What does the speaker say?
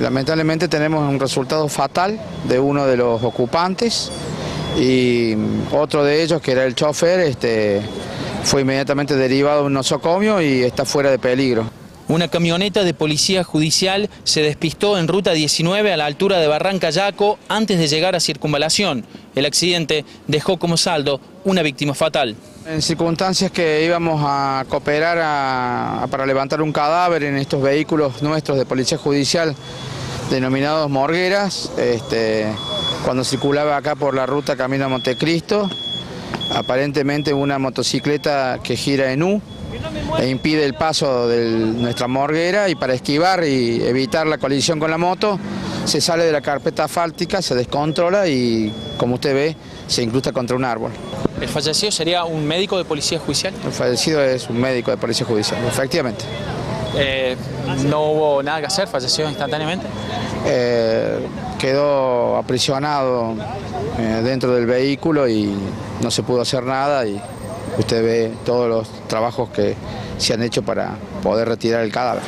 Lamentablemente tenemos un resultado fatal de uno de los ocupantes y otro de ellos, que era el chofer, este, fue inmediatamente derivado de un nosocomio y está fuera de peligro. Una camioneta de policía judicial se despistó en ruta 19 a la altura de Barranca Yaco antes de llegar a circunvalación. El accidente dejó como saldo una víctima fatal. En circunstancias que íbamos a cooperar para levantar un cadáver en estos vehículos nuestros de policía judicial denominados morgueras, este, cuando circulaba acá por la ruta camino a Montecristo, aparentemente una motocicleta que gira en U, e impide el paso de nuestra morguera y para esquivar y evitar la colisión con la moto se sale de la carpeta asfáltica, se descontrola y como usted ve se incrusta contra un árbol. ¿El fallecido sería un médico de policía judicial? El fallecido es un médico de policía judicial, efectivamente. Eh, ¿No hubo nada que hacer? ¿Falleció instantáneamente? Eh, quedó aprisionado eh, dentro del vehículo y no se pudo hacer nada y Usted ve todos los trabajos que se han hecho para poder retirar el cadáver.